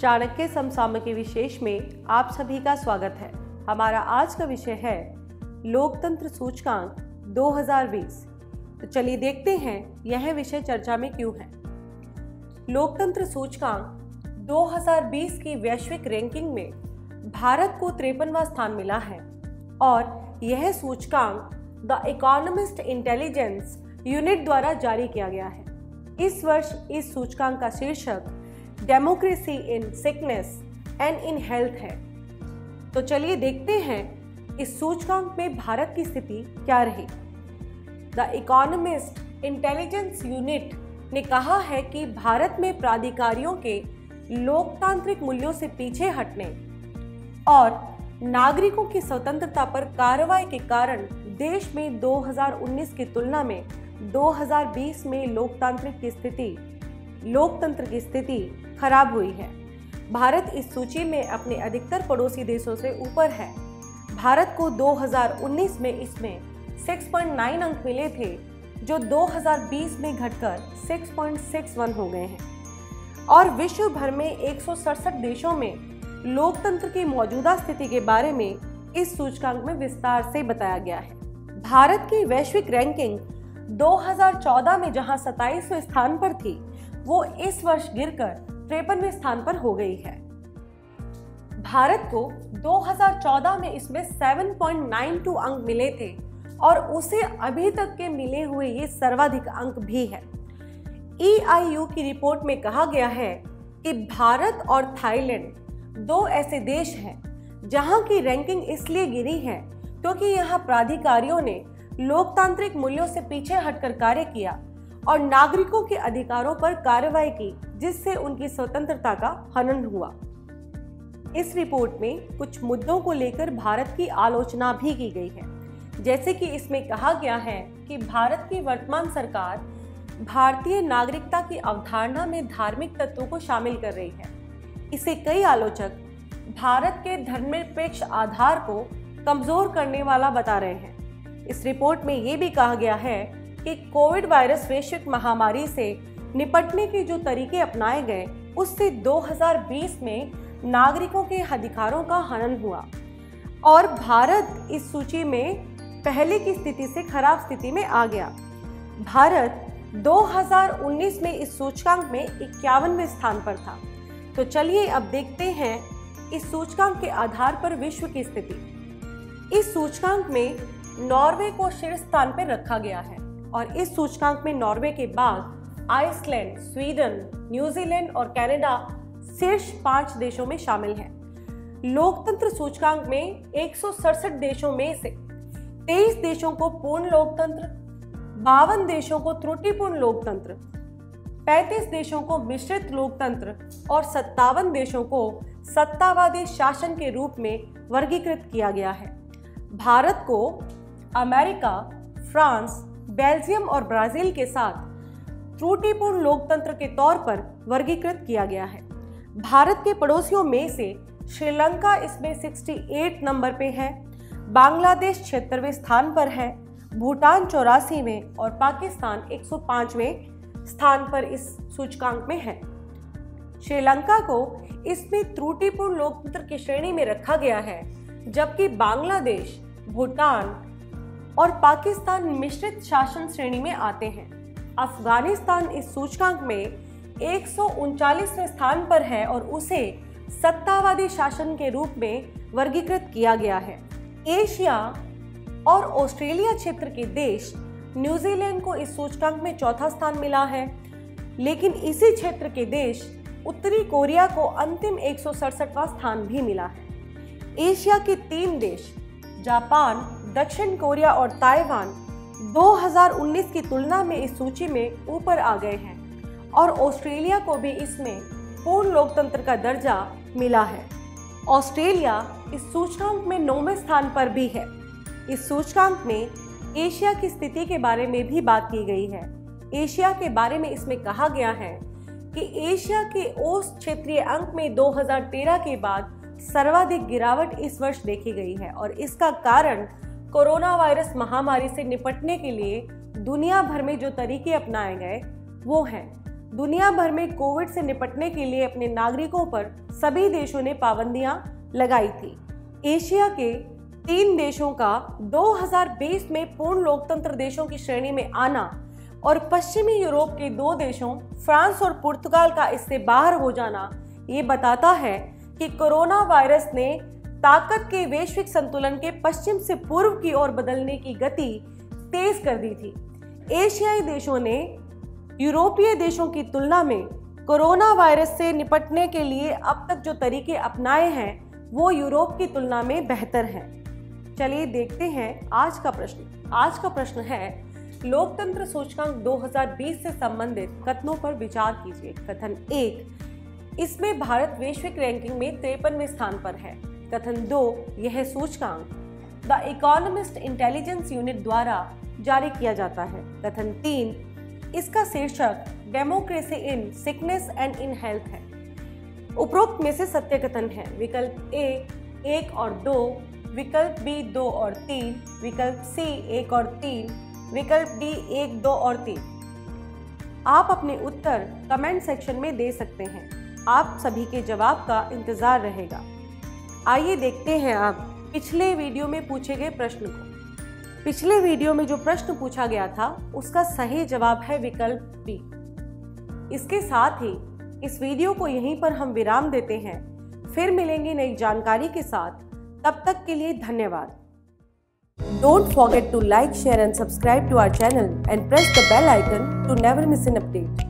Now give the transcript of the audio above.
चाणक्य समसामयिकी विशेष में आप सभी का स्वागत है। हमारा आज का विषय है लोकतंत्र सूचकांक 2020 तो चलिए देखते हैं यह विषय चर्चा में क्यों है। लोकतंत्र सूचकांक 2020 की वैश्विक रैंकिंग में भारत को तिरपनवा स्थान मिला है और यह सूचकांक द इकोनॉमिस्ट इंटेलिजेंस यूनिट द्वारा जारी किया गया है। इस वर्ष इस सूचकांक का शीर्षक democracy in sickness and in health है। तो चलिए देखते हैं इस सूचकांक में भारत की स्थिति क्या रही। द इकोनॉमिस्ट इंटेलिजेंस यूनिट ने कहा है कि भारत में प्राधिकारियों के लोकतांत्रिक मूल्यों से पीछे हटने और नागरिकों की स्वतंत्रता पर कार्रवाई के कारण देश में 2019 की तुलना में 2020 में लोकतांत्रिक की स्थिति, लोकतंत्र की स्थिति खराब हुई है। भारत इस सूची में अपने अधिकतर पड़ोसी देशों से ऊपर है। भारत को 2019 में इसमें 6.9 अंक मिले थे, जो 2020 में घटकर 6.61 हो गए हैं। और विश्व भर में एक देशों में लोकतंत्र की मौजूदा स्थिति के बारे में इस सूचकांक में विस्तार से बताया गया है। भारत की वैश्विक रैंकिंग 2014 में जहाँ 27वें स्थान पर थी, वो इस वर्ष गिरकर तिरपनवें स्थान पर हो गई है। भारत को 2014 में इसमें 7.92 अंक मिले थे और उसे अभी तक के मिले हुए ये सर्वाधिक अंक भी है। ई e की रिपोर्ट में कहा गया है कि भारत और थाईलैंड दो ऐसे देश हैं जहाँ की रैंकिंग इसलिए गिरी है क्योंकि यहाँ प्राधिकारियों ने लोकतांत्रिक मूल्यों से पीछे हटकर कार्य किया और नागरिकों के अधिकारों पर कार्रवाई की। जिससे उनकी स्वतंत्रता का हनन हुआ। इस रिपोर्ट में कुछ मुद्दों को लेकर भारत की आलोचना भी की गई है। जैसे कि इसमें कहा गया है कि भारत की वर्तमान सरकार भारतीय नागरिकता की अवधारणा में धार्मिक तत्वों को शामिल कर रही है। इसे कई आलोचक भारत के धर्मनिरपेक्ष आधार को कमज़ोर करने वाला बता रहे हैं। इस रिपोर्ट में ये भी कहा गया है कि कोविड वायरस वैश्विक महामारी से निपटने के जो तरीके अपनाए गए, उससे 2020 में नागरिकों के अधिकारों का हनन हुआ। और भारत इस सूची में पहले की स्थिति से खराब स्थिति में आ गया। भारत 2019 में इस सूचकांक में इक्यावनवे स्थान पर था। तो चलिए अब देखते हैं इस सूचकांक के आधार पर विश्व की स्थिति। इस सूचकांक में नॉर्वे को शीर्ष स्थान पर रखा गया है और इस सूचकांक में नॉर्वे के बाद आइसलैंड, स्वीडन न्यूजीलैंड और कनाडा शीर्ष पाँच देशों में शामिल हैं। लोकतंत्र सूचकांक में एक देशों में से 23 देशों को पूर्ण लोकतंत्र, बावन देशों को त्रुटिपूर्ण लोकतंत्र 35 देशों को मिश्रित लोकतंत्र और सत्तावन देशों को सत्तावादी शासन के रूप में वर्गीकृत किया गया है। भारत को अमेरिका, फ्रांस, बेल्जियम और ब्राज़ील के साथ त्रुटिपूर्ण लोकतंत्र के तौर पर वर्गीकृत किया गया है। भारत के पड़ोसियों में से श्रीलंका इसमें 68 नंबर पे है, बांग्लादेश छिहत्तरवें स्थान पर है, भूटान चौरासीवें और पाकिस्तान 105वें स्थान पर इस सूचकांक में है। श्रीलंका को इसमें त्रुटिपूर्ण लोकतंत्र की श्रेणी में रखा गया है, जबकि बांग्लादेश, भूटान और पाकिस्तान मिश्रित शासन श्रेणी में आते हैं। अफ़गानिस्तान इस सूचकांक में एक सौ स्थान पर है और उसे सत्तावादी शासन के रूप में वर्गीकृत किया गया है। एशिया और ऑस्ट्रेलिया क्षेत्र के देश न्यूजीलैंड को इस सूचकांक में चौथा स्थान मिला है। लेकिन इसी क्षेत्र के देश उत्तरी कोरिया को अंतिम एक स्थान भी मिला है। एशिया के तीन देश, जापान, दक्षिण कोरिया और ताइवान 2019 की तुलना में इस सूची में ऊपर आ गए हैं और ऑस्ट्रेलिया को भी इसमें पूर्ण लोकतंत्र का दर्जा मिला है। ऑस्ट्रेलिया इस सूचकांक में नौवें स्थान पर भी है। इस सूचकांक में एशिया की स्थिति के बारे में भी बात की गई है। एशिया के बारे में इसमें कहा गया है कि एशिया के ओस क्षेत्रीय अंक में 2013 के बाद सर्वाधिक गिरावट इस वर्ष देखी गई है और इसका कारण कोरोना वायरस महामारी से निपटने के लिए दुनिया भर में जो तरीके अपनाए गए, वो हैं। दुनिया भर में कोविड से निपटने के लिए अपने नागरिकों पर सभी देशों ने पाबंदियाँ लगाई थी। एशिया के तीन देशों का 2020 में पूर्ण लोकतंत्र देशों की श्रेणी में आना और पश्चिमी यूरोप के दो देशों, फ्रांस और पुर्तगाल का इससे बाहर हो जाना, ये बताता है कि कोरोना वायरस ने ताकत के वैश्विक संतुलन के पश्चिम से पूर्व की ओर बदलने की गति तेज कर दी थी। एशियाई देशों ने यूरोपीय देशों की तुलना में कोरोना वायरस से निपटने के लिए अब तक जो तरीके अपनाए हैं, वो यूरोप की तुलना में बेहतर हैं। चलिए देखते हैं आज का प्रश्न। आज का प्रश्न है, लोकतंत्र सूचकांक 2020 से संबंधित कथनों पर विचार कीजिए। कथन एक, इसमें भारत वैश्विक रैंकिंग में तिरपनवे स्थान पर है। कथन दो, यह सूचकांक। द इकोनॉमिस्ट इंटेलिजेंस यूनिट द्वारा जारी किया जाता है। कथन तीन, इसका शीर्षक, democracy in sickness and in health है। उपरोक्त में से सत्य कथन है। विकल्प ए, एक और दो। विकल्प बी, दो और तीन। विकल्प सी, एक और तीन। विकल्प डी, एक, दो और तीन। आप अपने उत्तर कमेंट सेक्शन में दे सकते हैं। आप सभी के जवाब का इंतज़ार रहेगा। आइए देखते हैं आप पिछले वीडियो में पूछे गए प्रश्न को। पिछले वीडियो में जो प्रश्न पूछा गया था उसका सही जवाब है विकल्प बी। इसके साथ ही इस वीडियो को यहीं पर हम विराम देते हैं। फिर मिलेंगे नई जानकारी के साथ। तब तक के लिए धन्यवाद। Don't forget to like, share and subscribe to our channel and press the bell icon to never miss an update.